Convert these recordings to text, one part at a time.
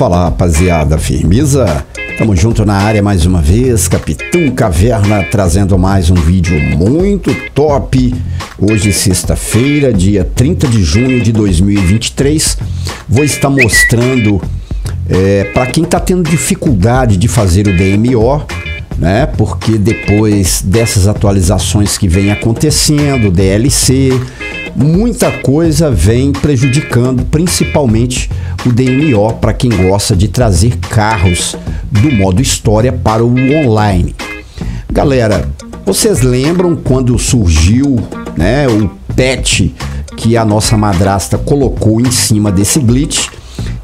Fala rapaziada, firmeza? Tamo junto na área mais uma vez, Capitão Caverna trazendo mais um vídeo muito top. Hoje, sexta-feira, dia 30 de junho de 2023, vou estar mostrando é, para quem tá tendo dificuldade de fazer o DMO, né? Porque depois dessas atualizações que vem acontecendo, DLC, muita coisa vem prejudicando, principalmente o DMO para quem gosta de trazer carros do modo história para o online. Galera, vocês lembram quando surgiu, né, o patch que a nossa madrasta colocou em cima desse glitch?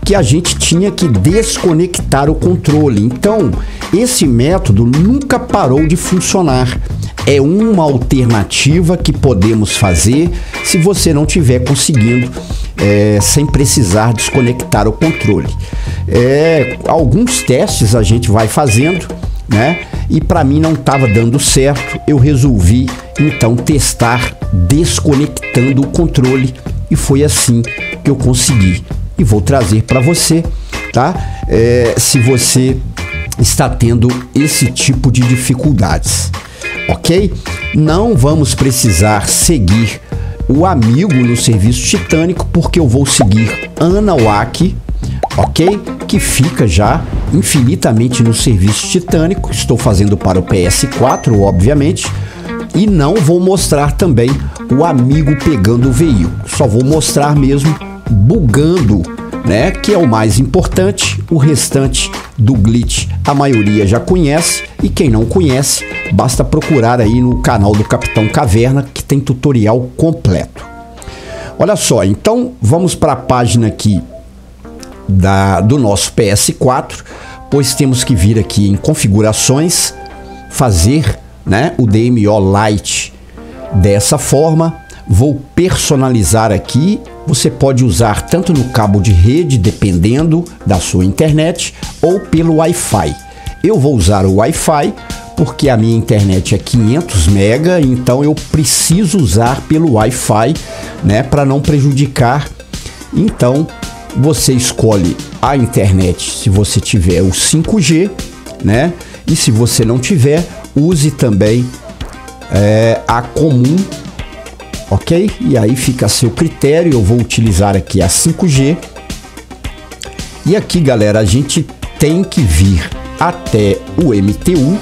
que a gente tinha que desconectar o controle. Então, esse método nunca parou de funcionar. É uma alternativa que podemos fazer se você não estiver conseguindo é, sem precisar desconectar o controle. É, alguns testes a gente vai fazendo, né? E para mim não estava dando certo. Eu resolvi então testar desconectando o controle e foi assim que eu consegui e vou trazer para você, tá? É, se você está tendo esse tipo de dificuldades, ok? Não vamos precisar seguir o amigo no serviço titânico, porque eu vou seguir Ana Wack, ok? Que fica já infinitamente no serviço titânico. Estou fazendo para o PS4, obviamente. E não vou mostrar também o amigo pegando o veículo. Só vou mostrar mesmo bugando, né? Que é o mais importante. O restante do glitch a maioria já conhece e quem não conhece, basta procurar aí no canal do Capitão Caverna que tem tutorial completo. Olha só, então vamos para a página aqui da, do nosso PS4, pois temos que vir aqui em configurações, fazer né, o DMO Lite dessa forma. Vou personalizar aqui você pode usar tanto no cabo de rede, dependendo da sua internet, ou pelo Wi-Fi. Eu vou usar o Wi-Fi porque a minha internet é 500 mega, então eu preciso usar pelo Wi-Fi, né, para não prejudicar. Então, você escolhe a internet se você tiver o 5G, né? E se você não tiver, use também é, a comum ok? E aí fica a seu critério, eu vou utilizar aqui a 5G. E aqui, galera, a gente tem que vir até o MTU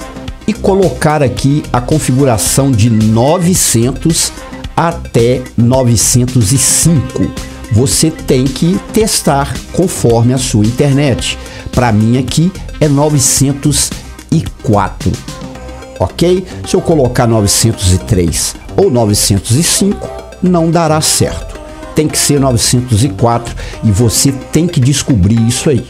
e colocar aqui a configuração de 900 até 905. Você tem que testar conforme a sua internet. Para mim aqui é 904. OK? Se eu colocar 903 ou 905, não dará certo. Tem que ser 904 e você tem que descobrir isso aí.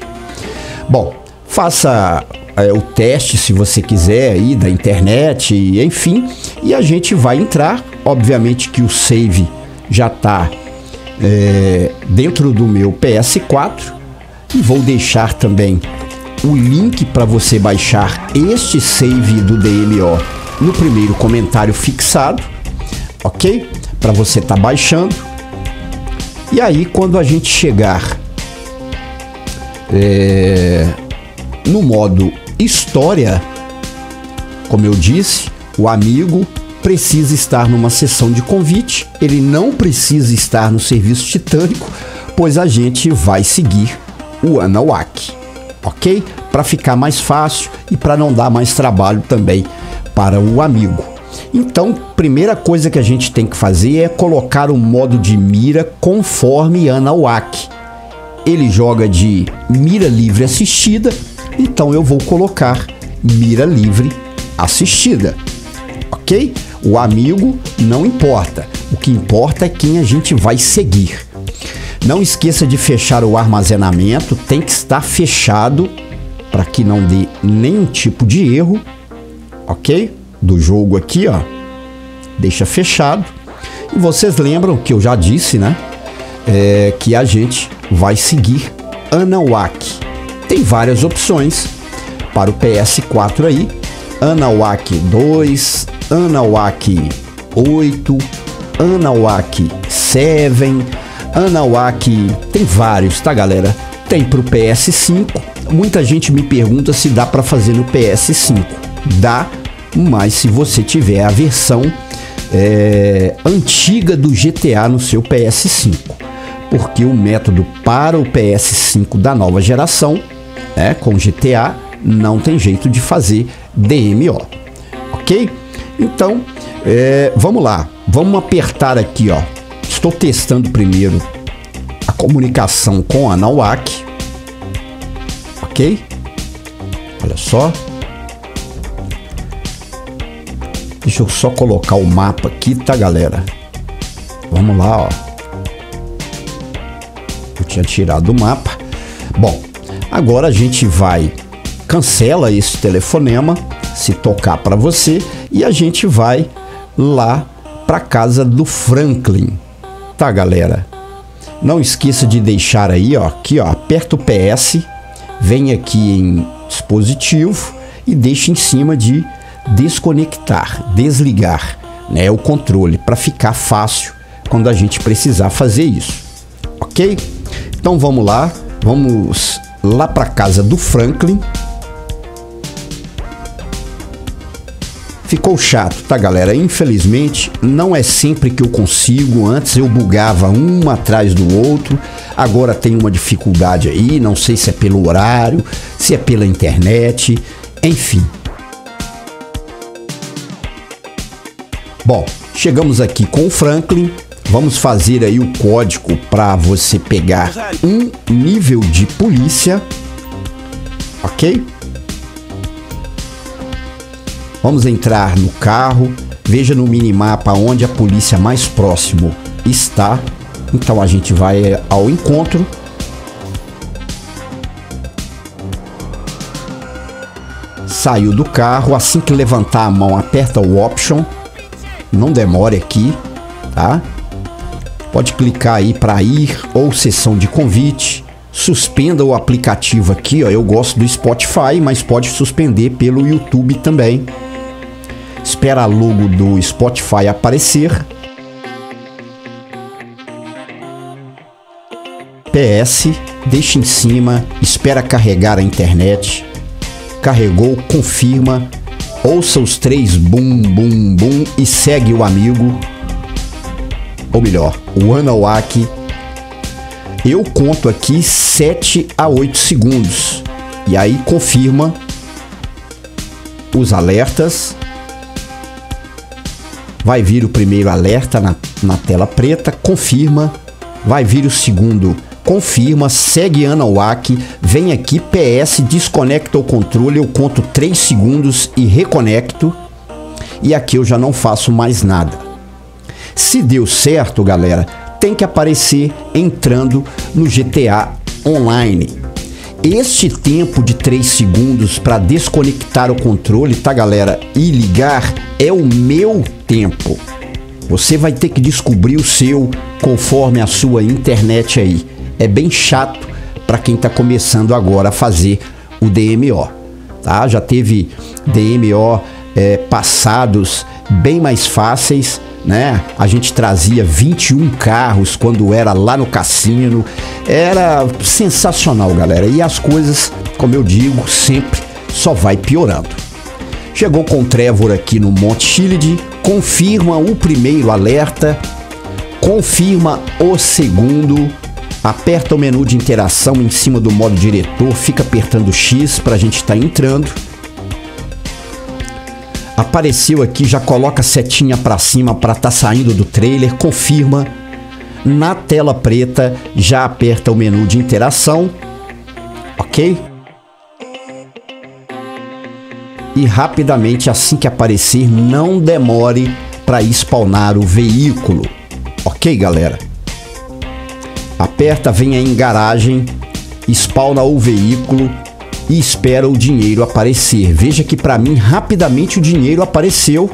Bom, faça é, o teste se você quiser aí da internet, enfim, e a gente vai entrar. Obviamente que o save já está é, dentro do meu PS4 e vou deixar também o link para você baixar este save do DMO no primeiro comentário fixado ok? Para você estar tá baixando. E aí, quando a gente chegar é, no modo história, como eu disse, o amigo precisa estar numa sessão de convite, ele não precisa estar no serviço titânico, pois a gente vai seguir o Anawak, ok? Para ficar mais fácil e para não dar mais trabalho também para o amigo. Então, primeira coisa que a gente tem que fazer é colocar o modo de mira conforme Anawak. Ele joga de mira livre assistida, então eu vou colocar mira livre assistida. Ok? O amigo não importa. O que importa é quem a gente vai seguir. Não esqueça de fechar o armazenamento, tem que estar fechado para que não dê nenhum tipo de erro, ok? Do jogo aqui, ó. Deixa fechado. E vocês lembram que eu já disse, né? É, que a gente vai seguir Anawak. Tem várias opções para o PS4 aí. Anawak 2, Anawak 8, Anawak 7, Anawak, tem vários, tá galera? Tem para o PS5. Muita gente me pergunta se dá para fazer no PS5. Dá, mas se você tiver a versão é, antiga do GTA no seu PS5, porque o método para o PS5 da nova geração, né, com GTA, não tem jeito de fazer DMO, ok? Então, é, vamos lá, vamos apertar aqui, ó. Estou testando primeiro a comunicação com a Nawak, ok? Olha só. Deixa eu só colocar o mapa aqui, tá, galera? Vamos lá, ó. Eu tinha tirado o mapa. Bom, agora a gente vai cancela esse telefonema se tocar para você e a gente vai lá para casa do Franklin. Tá, galera? Não esqueça de deixar aí, ó, aqui, ó, aperta o PS, vem aqui em dispositivo e deixa em cima de desconectar, desligar né, o controle para ficar fácil quando a gente precisar fazer isso, ok? Então vamos lá, vamos lá para casa do Franklin. Ficou chato, tá galera? Infelizmente, não é sempre que eu consigo. Antes eu bugava um atrás do outro. Agora tem uma dificuldade aí. Não sei se é pelo horário, se é pela internet. Enfim, Bom, chegamos aqui com o Franklin. Vamos fazer aí o código para você pegar um nível de polícia. Ok? Vamos entrar no carro. Veja no minimapa onde a polícia mais próximo está. Então a gente vai ao encontro. Saiu do carro. Assim que levantar a mão, aperta o option não demore aqui, tá? Pode clicar aí para ir ou sessão de convite. Suspenda o aplicativo aqui, ó. Eu gosto do Spotify, mas pode suspender pelo YouTube também. Espera a logo do Spotify aparecer. PS, deixa em cima, espera carregar a internet. Carregou, confirma Ouça os três bum bum bum e segue o amigo. Ou melhor, o Anawaki. Eu conto aqui 7 a 8 segundos. E aí confirma os alertas. Vai vir o primeiro alerta na, na tela preta, confirma. Vai vir o segundo confirma, segue Ana Wack, vem aqui, PS, desconecta o controle, eu conto 3 segundos e reconecto. E aqui eu já não faço mais nada. Se deu certo, galera, tem que aparecer entrando no GTA Online. Este tempo de 3 segundos para desconectar o controle, tá, galera? E ligar é o meu tempo. Você vai ter que descobrir o seu conforme a sua internet aí é bem chato para quem está começando agora a fazer o DMO. Tá? Já teve DMO é, passados bem mais fáceis, né? A gente trazia 21 carros quando era lá no cassino. Era sensacional, galera. E as coisas, como eu digo, sempre só vai piorando. Chegou com o Trevor aqui no Monte Chilid, confirma o primeiro alerta, confirma o segundo aperta o menu de interação em cima do modo diretor, fica apertando X para a gente estar tá entrando. Apareceu aqui, já coloca a setinha para cima para estar tá saindo do trailer, confirma. Na tela preta, já aperta o menu de interação, ok? E rapidamente, assim que aparecer, não demore para spawnar o veículo, ok, galera? Aperta, vem em garagem, spawna o veículo e espera o dinheiro aparecer. Veja que para mim rapidamente o dinheiro apareceu,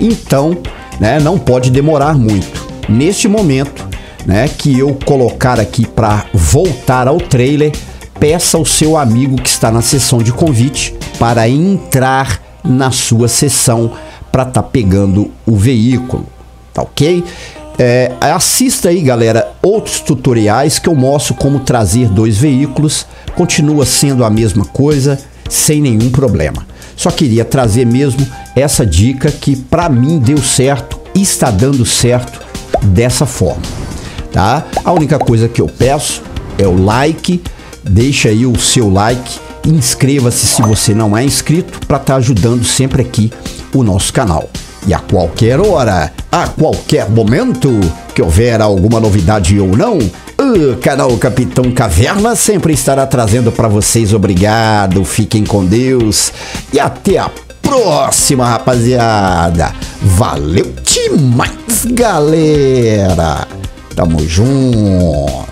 então, né, não pode demorar muito. Neste momento, né, que eu colocar aqui para voltar ao trailer, peça ao seu amigo que está na sessão de convite para entrar na sua sessão para estar tá pegando o veículo, tá ok? É, assista aí, galera, outros tutoriais que eu mostro como trazer dois veículos. Continua sendo a mesma coisa, sem nenhum problema. Só queria trazer mesmo essa dica que para mim deu certo e está dando certo dessa forma, tá? A única coisa que eu peço é o like, deixa aí o seu like, inscreva-se se você não é inscrito para estar tá ajudando sempre aqui o nosso canal. E a qualquer hora, a qualquer momento que houver alguma novidade ou não, o canal Capitão Caverna sempre estará trazendo para vocês. Obrigado, fiquem com Deus e até a próxima, rapaziada. Valeu demais, galera. Tamo junto.